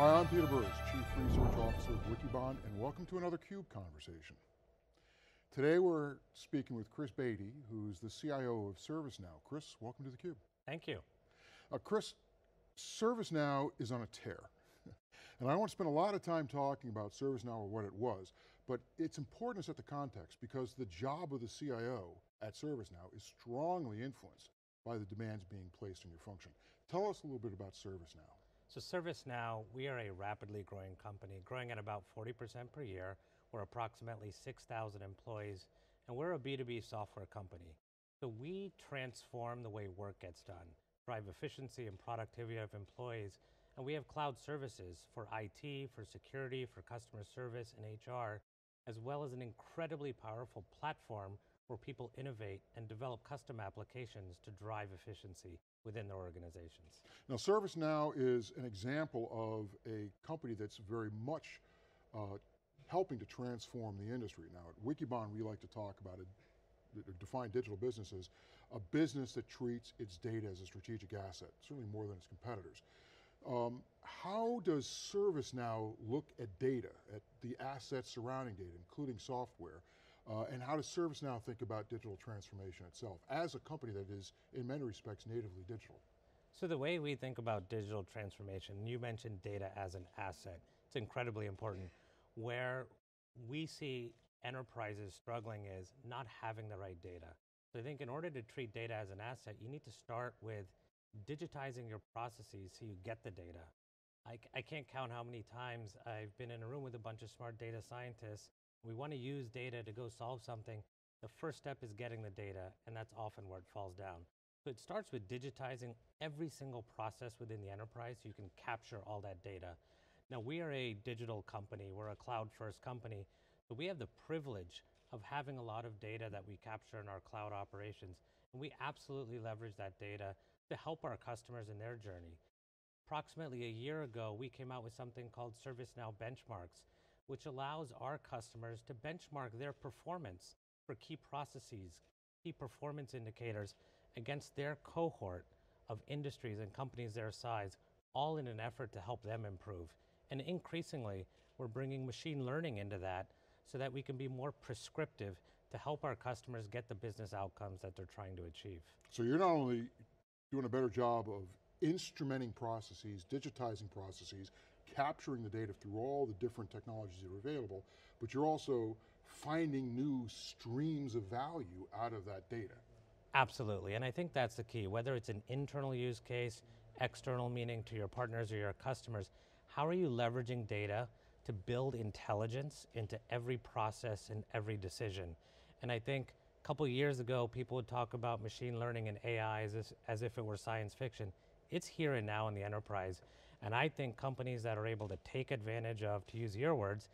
Hi, I'm Peter Burris, Chief Research Officer of Wikibon, and welcome to another CUBE conversation. Today we're speaking with Chris Bedi, who's the CIO of ServiceNow. Chris, welcome to theCUBE. Thank you. Uh, Chris, ServiceNow is on a tear. and I don't want to spend a lot of time talking about ServiceNow or what it was, but it's important to set the context because the job of the CIO at ServiceNow is strongly influenced by the demands being placed on your function. Tell us a little bit about ServiceNow. So ServiceNow, we are a rapidly growing company, growing at about 40% per year. We're approximately 6,000 employees, and we're a B2B software company. So we transform the way work gets done, drive efficiency and productivity of employees, and we have cloud services for IT, for security, for customer service and HR, as well as an incredibly powerful platform where people innovate and develop custom applications to drive efficiency within their organizations. Now ServiceNow is an example of a company that's very much uh, helping to transform the industry. Now at Wikibon we like to talk about it, define digital business as a business that treats its data as a strategic asset, certainly more than its competitors. Um, how does ServiceNow look at data, at the assets surrounding data, including software, uh, and how does ServiceNow think about digital transformation itself as a company that is, in many respects, natively digital? So the way we think about digital transformation, you mentioned data as an asset. It's incredibly important. Where we see enterprises struggling is not having the right data. So I think in order to treat data as an asset, you need to start with digitizing your processes so you get the data. I, I can't count how many times I've been in a room with a bunch of smart data scientists we want to use data to go solve something, the first step is getting the data, and that's often where it falls down. So it starts with digitizing every single process within the enterprise so you can capture all that data. Now we are a digital company, we're a cloud first company, but we have the privilege of having a lot of data that we capture in our cloud operations. And we absolutely leverage that data to help our customers in their journey. Approximately a year ago, we came out with something called ServiceNow Benchmarks which allows our customers to benchmark their performance for key processes, key performance indicators against their cohort of industries and companies their size, all in an effort to help them improve. And increasingly, we're bringing machine learning into that so that we can be more prescriptive to help our customers get the business outcomes that they're trying to achieve. So you're not only doing a better job of instrumenting processes, digitizing processes, capturing the data through all the different technologies that are available, but you're also finding new streams of value out of that data. Absolutely, and I think that's the key. Whether it's an internal use case, external meaning to your partners or your customers, how are you leveraging data to build intelligence into every process and every decision? And I think a couple years ago, people would talk about machine learning and AI as, as if it were science fiction. It's here and now in the enterprise. And I think companies that are able to take advantage of, to use your words,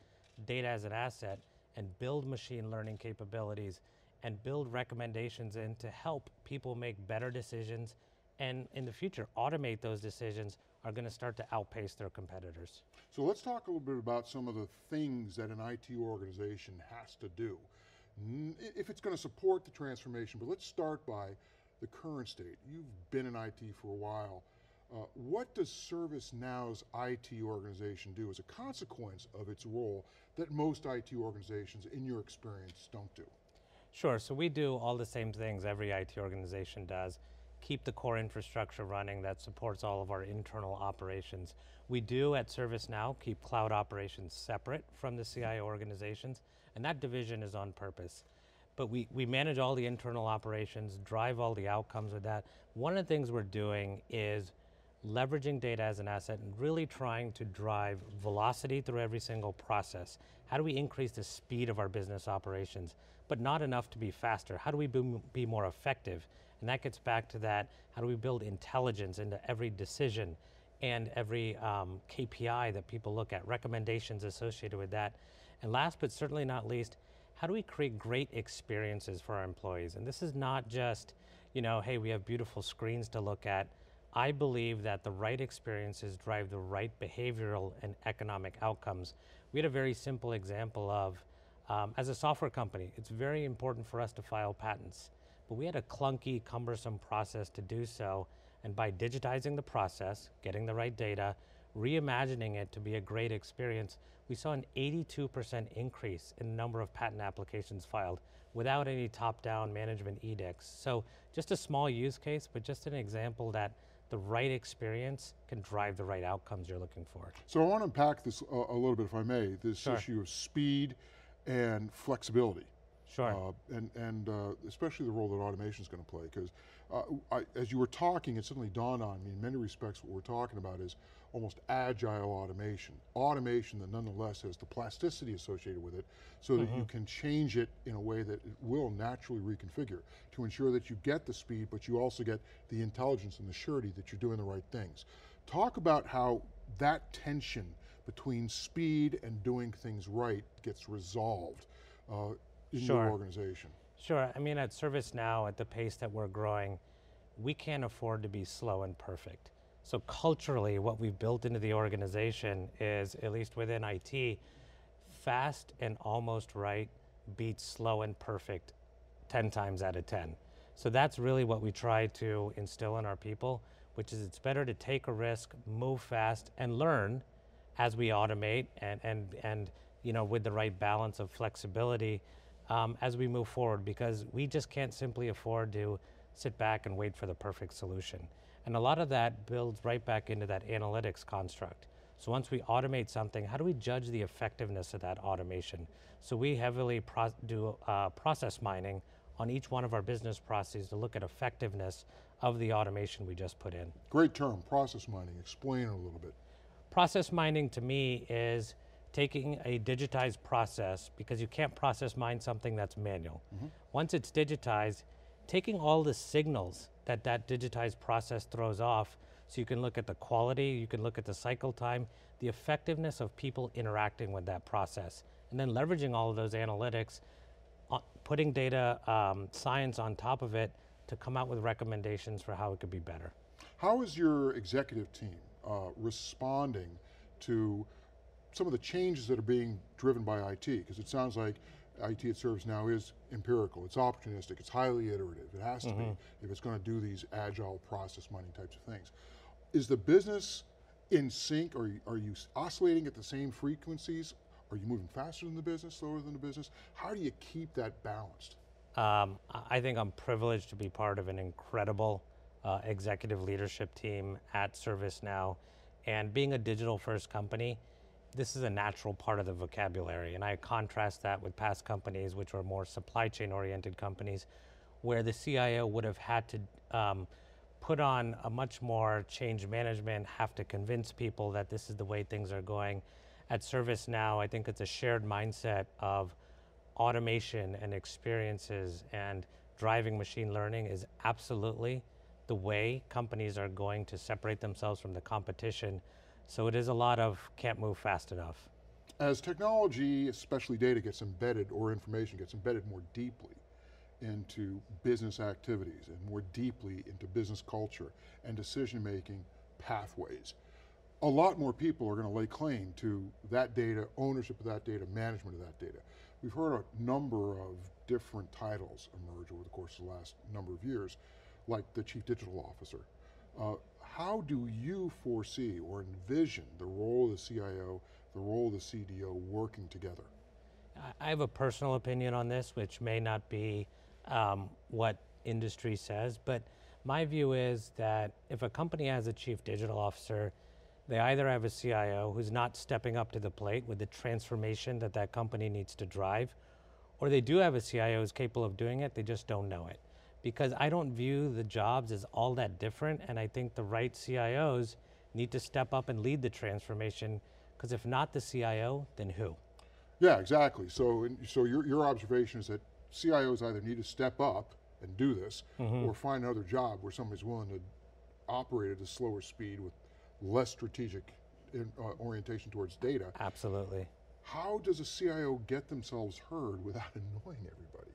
data as an asset and build machine learning capabilities and build recommendations in to help people make better decisions and in the future automate those decisions are going to start to outpace their competitors. So let's talk a little bit about some of the things that an IT organization has to do. If it's going to support the transformation, but let's start by the current state. You've been in IT for a while. Uh, what does ServiceNow's IT organization do as a consequence of its role that most IT organizations, in your experience, don't do? Sure, so we do all the same things every IT organization does. Keep the core infrastructure running that supports all of our internal operations. We do at ServiceNow keep cloud operations separate from the CIO organizations, and that division is on purpose but we, we manage all the internal operations, drive all the outcomes with that. One of the things we're doing is leveraging data as an asset and really trying to drive velocity through every single process. How do we increase the speed of our business operations, but not enough to be faster? How do we be more effective? And that gets back to that, how do we build intelligence into every decision and every um, KPI that people look at, recommendations associated with that. And last but certainly not least, how do we create great experiences for our employees? And this is not just, you know, hey, we have beautiful screens to look at, I believe that the right experiences drive the right behavioral and economic outcomes. We had a very simple example of, um, as a software company, it's very important for us to file patents, but we had a clunky, cumbersome process to do so, and by digitizing the process, getting the right data, reimagining it to be a great experience, we saw an 82% increase in the number of patent applications filed without any top-down management edicts. So just a small use case, but just an example that the right experience can drive the right outcomes you're looking for. So I want to unpack this a, a little bit, if I may, this Sure. issue of speed and flexibility. Sure. Uh, and and uh, especially the role that automation is going to play, because uh, as you were talking, it suddenly dawned on me, in many respects, what we're talking about is almost agile automation. Automation that nonetheless has the plasticity associated with it, so that you can change it in a way that it will naturally reconfigure to ensure that you get the speed, but you also get the intelligence and the surety that you're doing the right things. Talk about how that tension between speed and doing things right gets resolved uh, in your Sure. organization. Sure. I mean, at ServiceNow, at the pace that we're growing, we can't afford to be slow and perfect. So culturally, what we've built into the organization is, at least within IT, fast and almost right beats slow and perfect 10 times out of 10. So that's really what we try to instill in our people, which is it's better to take a risk, move fast, and learn as we automate and, and, and you know, with the right balance of flexibility um, as we move forward because we just can't simply afford to sit back and wait for the perfect solution. And a lot of that builds right back into that analytics construct. So once we automate something, how do we judge the effectiveness of that automation? So we heavily pro- do uh, process mining on each one of our business processes to look at effectiveness of the automation we just put in. Great term, process mining. Explain a little bit. Process mining to me is taking a digitized process because you can't process mine something that's manual. Once it's digitized, taking all the signals that that digitized process throws off so you can look at the quality, you can look at the cycle time, the effectiveness of people interacting with that process, and then leveraging all of those analytics, uh, putting data um, science on top of it to come out with recommendations for how it could be better. How is your executive team uh, responding to some of the changes that are being driven by IT? Because it sounds like IT at ServiceNow is empirical, it's opportunistic, it's highly iterative, it has to be if it's going to do these agile process mining types of things. Is the business in sync? Are you, are you oscillating at the same frequencies? Are you moving faster than the business, slower than the business? How do you keep that balanced? Um, I- I think I'm privileged to be part of an incredible uh, executive leadership team at ServiceNow. And being a digital first company, this is a natural part of the vocabulary. And I contrast that with past companies, which were more supply chain oriented companies, where the CIO would have had to um, put on a much more change management, have to convince people that this is the way things are going. At ServiceNow, I think it's a shared mindset of automation and experiences and driving machine learning is absolutely the way companies are going to separate themselves from the competition. So it is a lot of can't move fast enough. As technology, especially data, gets embedded or information gets embedded more deeply into business activities and more deeply into business culture and decision-making pathways, a lot more people are going to lay claim to that data, ownership of that data, management of that data. We've heard a number of different titles emerge over the course of the last number of years, like the Chief Digital Officer. Uh, how do you foresee or envision the role of the CIO, the role of the CDO working together? I- have a personal opinion on this, which may not be um, what industry says, but my view is that if a company has a chief digital officer, they either have a CIO who's not stepping up to the plate with the transformation that that company needs to drive, or they do have a CIO who's capable of doing it, they just don't know it. Because I don't view the jobs as all that different, and I think the right CIOs need to step up and lead the transformation, because if not the CIO, then who? Yeah, exactly. So, so your, your observation is that CIOs either need to step up and do this, or find another job where somebody's willing to operate at a slower speed with less strategic in, uh, orientation towards data. Absolutely. How does a CIO get themselves heard without annoying everybody?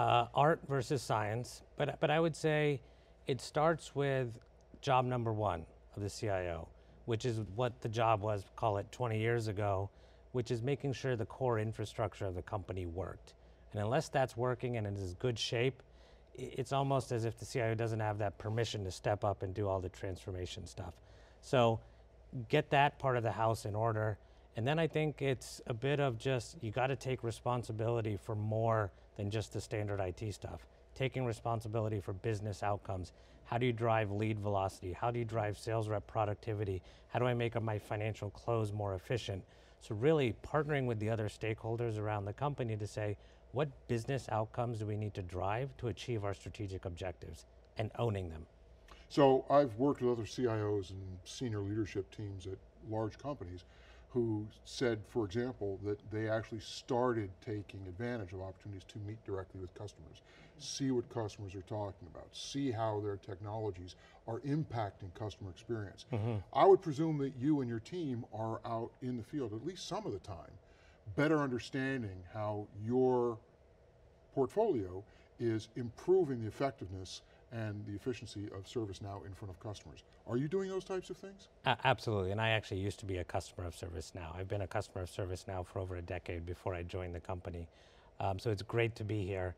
Uh, art versus science, but but I would say it starts with job number one of the CIO, which is what the job was, call it 20 years ago, which is making sure the core infrastructure of the company worked. And unless that's working and it is good shape, it's almost as if the CIO doesn't have that permission to step up and do all the transformation stuff. So get that part of the house in order. And then I think it's a bit of just, you got to take responsibility for more than just the standard IT stuff. Taking responsibility for business outcomes. How do you drive lead velocity? How do you drive sales rep productivity? How do I make my financial close more efficient? So really partnering with the other stakeholders around the company to say, what business outcomes do we need to drive to achieve our strategic objectives and owning them. So I've worked with other CIOs and senior leadership teams at large companies who said, for example, that they actually started taking advantage of opportunities to meet directly with customers, see what customers are talking about, see how their technologies are impacting customer experience. Mm -hmm. I would presume that you and your team are out in the field at least some of the time, better understanding how your portfolio is improving the effectiveness and the efficiency of ServiceNow in front of customers. Are you doing those types of things? Uh, absolutely, and I actually used to be a customer of ServiceNow. I've been a customer of ServiceNow for over a decade before I joined the company. Um, so it's great to be here.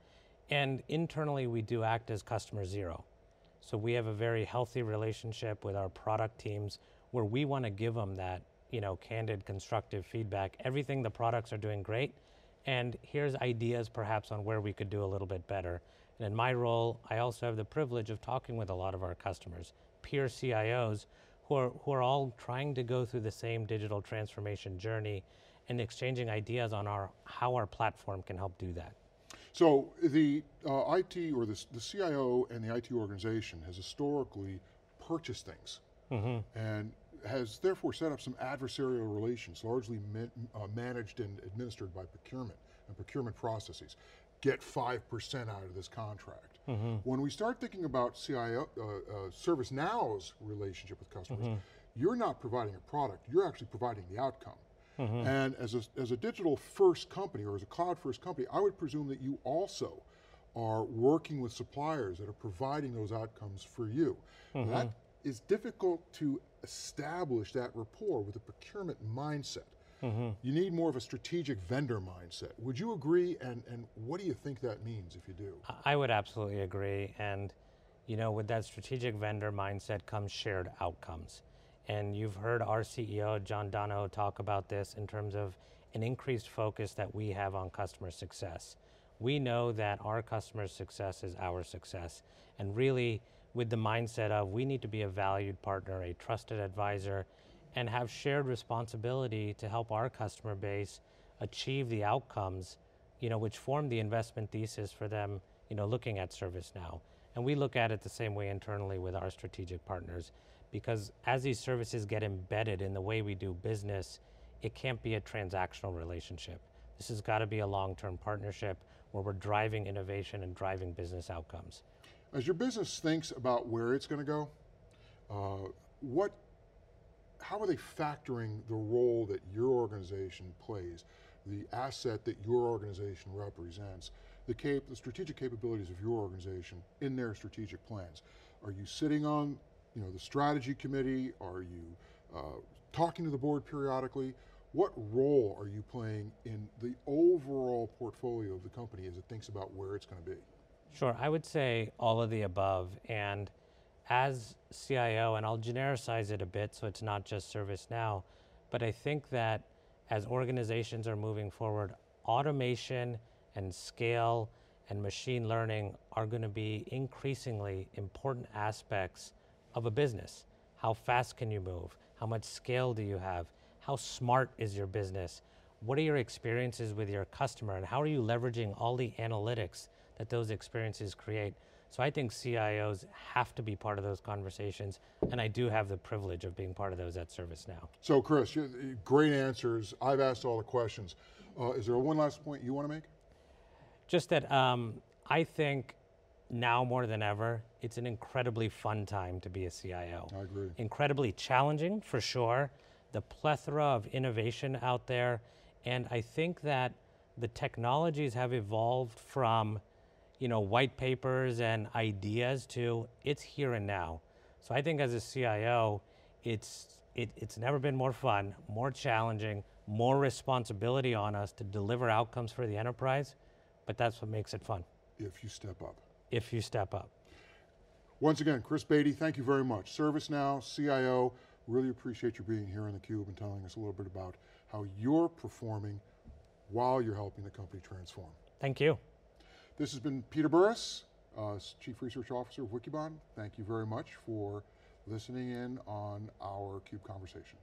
And internally, we do act as customer zero. So we have a very healthy relationship with our product teams where we want to give them that, you know, candid, constructive feedback. Everything the products are doing great, and here's ideas perhaps on where we could do a little bit better. And in my role, I also have the privilege of talking with a lot of our customers, peer CIOs, who are, who are all trying to go through the same digital transformation journey and exchanging ideas on our, how our platform can help do that. So the uh, IT or the, the CIO and the IT organization has historically purchased things mm -hmm. and has therefore set up some adversarial relations, largely ma uh, managed and administered by procurement and procurement processes get 5% out of this contract. Mm -hmm. When we start thinking about CIO, uh, uh, ServiceNow's relationship with customers, mm -hmm. you're not providing a product, you're actually providing the outcome. Mm -hmm. And as a, as a digital first company or as a cloud first company, I would presume that you also are working with suppliers that are providing those outcomes for you. That mm-hmm. is difficult to establish that rapport with a procurement mindset. Mm -hmm. You need more of a strategic vendor mindset. Would you agree, and, and what do you think that means if you do? I would absolutely agree, and you know, with that strategic vendor mindset comes shared outcomes. And you've heard our CEO, John Donahoe, talk about this in terms of an increased focus that we have on customer success. We know that our customer success is our success, and really with the mindset of we need to be a valued partner, a trusted advisor, and have shared responsibility to help our customer base achieve the outcomes, you know, which form the investment thesis for them, you know, looking at ServiceNow. And we look at it the same way internally with our strategic partners, because as these services get embedded in the way we do business, it can't be a transactional relationship. This has got to be a long-term partnership where we're driving innovation and driving business outcomes. As your business thinks about where it's going to go, uh, what how are they factoring the role that your organization plays, the asset that your organization represents, the, cap the strategic capabilities of your organization in their strategic plans? Are you sitting on you know, the strategy committee? Are you uh, talking to the board periodically? What role are you playing in the overall portfolio of the company as it thinks about where it's going to be? Sure, I would say all of the above. And as CIO, and I'll genericize it a bit so it's not just ServiceNow, but I think that as organizations are moving forward, automation and scale and machine learning are going to be increasingly important aspects of a business. How fast can you move? How much scale do you have? How smart is your business? What are your experiences with your customer and how are you leveraging all the analytics that those experiences create so I think CIOs have to be part of those conversations, and I do have the privilege of being part of those at ServiceNow. So Chris, great answers. I've asked all the questions. Uh, is there one last point you want to make? Just that um, I think now more than ever, it's an incredibly fun time to be a CIO. I agree. Incredibly challenging, for sure. The plethora of innovation out there, and I think that the technologies have evolved from you know, white papers and ideas to it's here and now. So I think as a CIO, it's, it, it's never been more fun, more challenging, more responsibility on us to deliver outcomes for the enterprise, but that's what makes it fun. If you step up. If you step up. Once again, Chris Bedi, thank you very much. ServiceNow, CIO, Really appreciate you being here on theCUBE and telling us a little bit about how you're performing while you're helping the company transform. Thank you. This has been Peter Burris, uh, Chief Research Officer of Wikibon. Thank you very much for listening in on our CUBE conversation.